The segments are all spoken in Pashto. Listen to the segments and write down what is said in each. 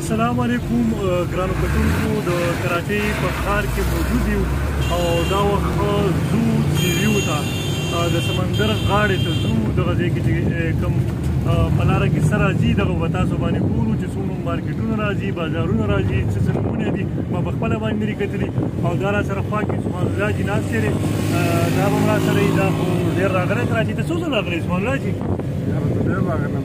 السلام علیکم ګرانو کتونکو د کراچۍ په ښار کې موجود یو او دا وخت زو سیویو ته د سمندر غاړې ته زو دغه ځای کې چې کوم په لاره کې سره راځي دغه به تاسو باندې ګورو چې څومره مارکیټونه راځي بازارونه راځي څه څه نمونه دي ما په خپله باندې نه دي کتلي او دا را سره خوا کې عثمان الله جي ناست دی دا به هم را سره وي دا خو ډېر راغلی کراچۍ ته څو ځله راغلی عثمان الله جي ډېر راغلم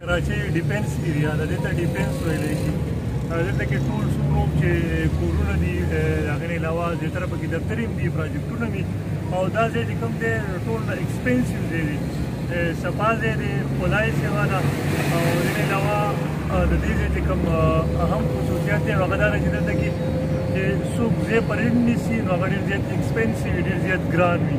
کراچۍ ډیفنس ایریا ده دلته ډیفنس ویل شي دلته کې ټول څومره چې کورونه دي هغه نه علاوه د تر په کې دفترې دي پروجیکټونه دي او دا ځای چې کوم دی ټول ایکسپنسیو دی دی سپا ځای دی خدای سیوا ده او د نه علاوه د دې ځای چې کوم اهم خصوصیات دی هغه دا چې دلته کې چې څوک ځای پرېږد نیسي نو هغه ډېر زیات ایکسپنسیو ډېر زیات ګران وي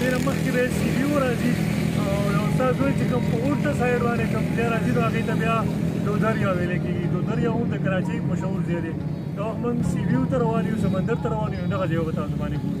ډېره مخکې د سی بي او راځي او یو ستا زوی چې کوم په اولټه سایډ باندې کوم ځای راځي نو هغې ته بیا دودریا ویل کېږي دودریا هم د کراچۍ مشهور ځای دی دا وخت موږ سی بي او ته روان یو سمندر ته روان یو دغه ځای به تاسو باندې ګورو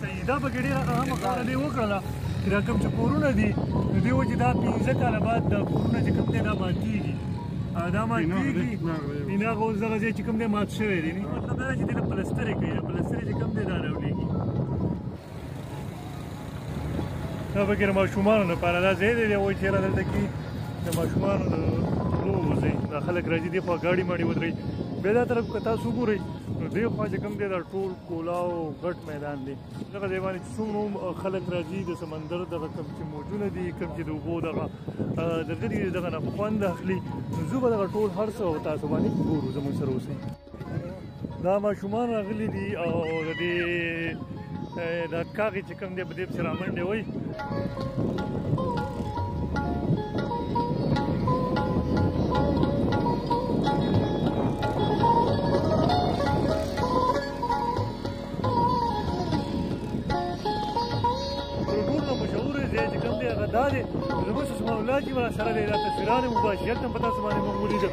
سیدا په ګډي راغله هم خبره دی وکړه چې دا کوم چې کورونه دي د دې وجه دا 15 کاله بعد دا کورونه چې کوم دی دا مات کیږي دا مات کیږي بنا غو زغه چې کوم دی مات شوی دی مطلب دا چې د پلستر کوي د پلستر چې کوم دی دا راولېږي دا به ګر ماشومان لپاره دا زه دې وای چې را دلته کې د ماشومان لوځي دا خلک راځي دی خو ګاډي ماډي ودرې به دا طرف کتا سو ګوري نو دی خو چې کوم دی دا ټول کولا او غټ میدان دی دغه دی باندې څومره خلک راځي د سمندر دغه کم چې موجونه دي کم چې د وبو دغه د غری دغه نه خوند اخلي نو زه به دغه ټول هر څه او تاسو باندې ګورو زموږ سره اوسئ دا ماشومان راغلي دي او د دې دا کاږي کوم دې په دې سره منډه وای دا دی زموږ سره مولا چې ورسره دی دا تصویرانه مباشرت هم په تاسو باندې موږ ولیدل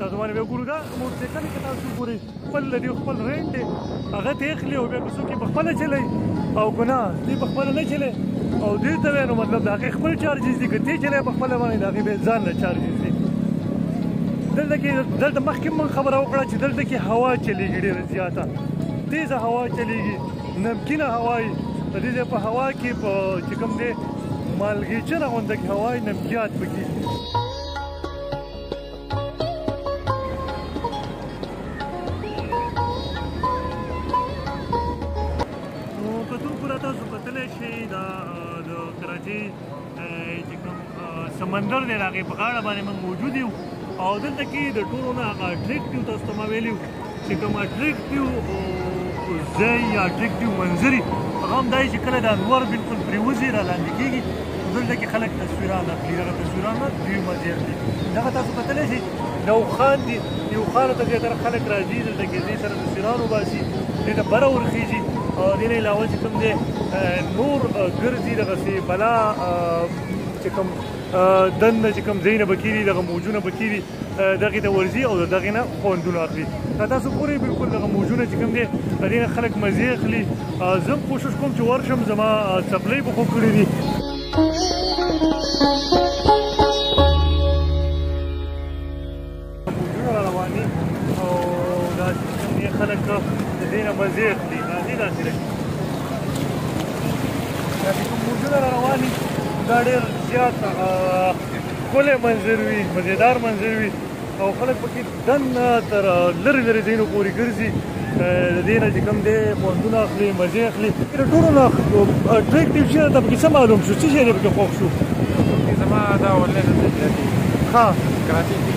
تاسو باندې به ګورو دا موټر سایکل کې تاسو ګورئ خپل لري خپل رینټ دی هغه ته اخلي او بیا که څوک یې په خپله چلوي او که نه دوی په خپله نه چلوي او دوی ته وایي نو مطلب د هغې خپل چارجز دي که ته چلوي په خپله باندې د هغې بیا ځان له چارجز دي دلته کې دلته مخکې موږ خبره وکړه چې دلته کې هوا چلیږي ډېره زیاته تیزه هوا چلیږي نمکینه هوا یي په دې ځای په هوا کې په چې کوم دی مالګیچنه غونډه کې هوا یي نمکیات پکې سمندر دی راغی په غاړه باندې موږ موجود یو او دلته کې د ټولو نه اټریکټیو تاسو ته ما ویلي چې کوم اټریکټیو ځای یا اټریکټیو منظري هغه هم دا چې کله د انور بالکل پریوزي را لاندې کېږي نو دلته کې خلک تصویران اخلي هغه تصویران نه دوی مزیر دي دغه تاسو کتلی شئ د اوښان دي د اوښانو ته زیاتره خلک راځي دلته کې دې سره تصویران وباسي دې ته بره ورخېږي او دې نه علاوه چې کوم دی نور ګرځي دغسې بلا چې کوم دننه چې کوم ځایونه به کېږي دغه موجونه به کېږي دغه ته ورزي او دغه نه خوندونه اخلي دا تاسو پوری بالکل دغه موجونه چې کوم دي دغه خلک مزي اخلي زه کوشش کوم چې ورشم زما سپلې په خو کړی دي رواني او دا چې خلک د دې نه مزي اخلي دا دې داسې دي دا چې کوم موجونه رواني دا ډېر زیات ښکلی منظر وي مزیدار منظر وي او خلک پکې دننه تر لرې لرې ځایونو پورې ګرځي د دې نه چې کوم دی خوندونه اخلي مزې اخلي د ټولو نه اټریکټیو چې ته پکې څه معلوم شو څه شی دی پکې خوښ شو زما دا ولې نه دی ها کراچۍ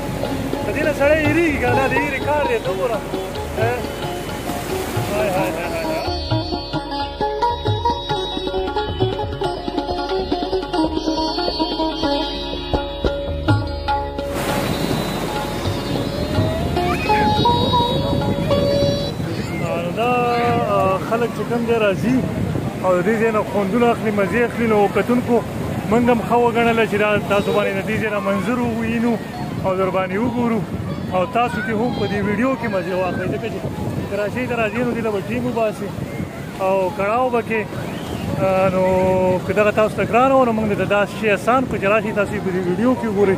په دې نه سړی هېرېږي که نه د هېرې کار دی ته ګوره هاي هاي هاي خلک چې کوم دی راځي او د دې ځای نه خوندونه اخلي مزې اخلي نو کتونکو موږ هم خو غنل چې دا تاسو باندې نتیجه را منظور وینو او در باندې وګورو او تاسو کې هم په دې ویډیو کې مزه واخلئ ځکه چې کراچۍ ته راځي نو دلته ټیم وباسي او کړهو به کې نو که دغه تاسو ته ګران و نو موږ د داسې شي اسان کو چې راشي تاسو په دې ویډیو کې وګورئ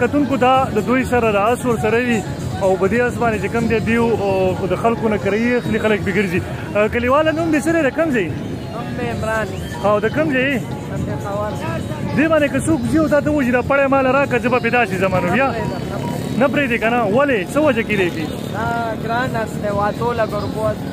کتونکو دا د دوی سره د اس ور سره وي او په دې اس باندې چې کوم دی دیو او د خلکو نه کوي خلی خلک بګرځي کلیواله نوم دې سره رقم دی عمران او د کوم دی دې باندې که څوک یو دا ته وځي دا پړې مال راکړه چې په پیدا شي زمانو بیا نه پرې دې کنه ولې څه وجه کې دی ګران است واتو لګور بوت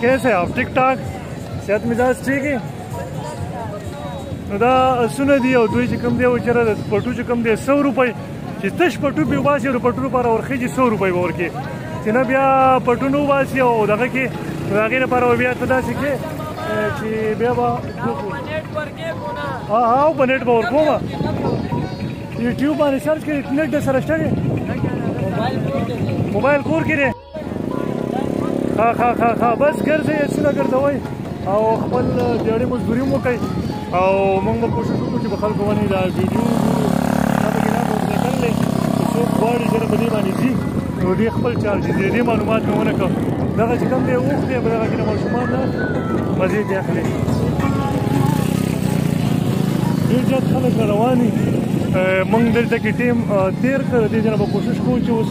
کیسه اپ ټیک ټاک صحت مزاج ٹھیک ہے نو دا اسونه دی او دوی چې کم دی او چېرې د پټو چې کم دی 100 روپۍ چې تش پټو په واسي او پټو لپاره ورخي چې 100 روپۍ ورکي چې نه بیا پټو نو واسي او دغه کې هغه لپاره بیا ته داسې کې چې بیا به ها ها په نت به ورکوم یوټیوب باندې سرچ کړئ نت د سره شته موبایل کور کې موبایل کور کې ها ها ها ها بس ګرځي اسونه ګرځوي او خپل دیاري مزدوري مو کوي او موږ به کوشش وکړو چې په خلکو باندې دا ویډیو دا به نه مو ځکړلې څو غواړي چې په دې باندې ځي نو دې خپل چارج دې دې معلومات مې ونه کړ دا چې کوم دې وخت دې په دغه کې ماشومان نه مزه دې اخلي ډېر زیات خلک رواني مونږ دلته کې ټیم تیر کړ دې جناب کوشش کوو چې اوس